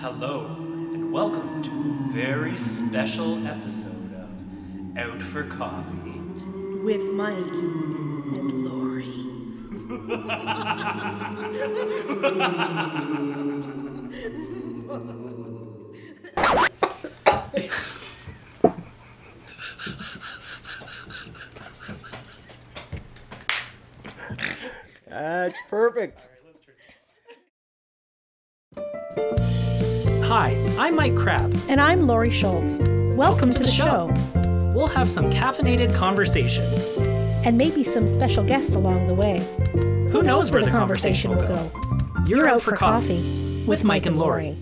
Hello, and welcome to a very special episode of Out for Coffee. with Mike and Laurie. That's perfect. Hi, I'm Mike Crab. And I'm Laurie Schultz. Welcome, to, the, show. We'll have some caffeinated conversation. and maybe some special guests along the way. Who knows where the conversation will go? You're, out for coffee with Mike and Laurie.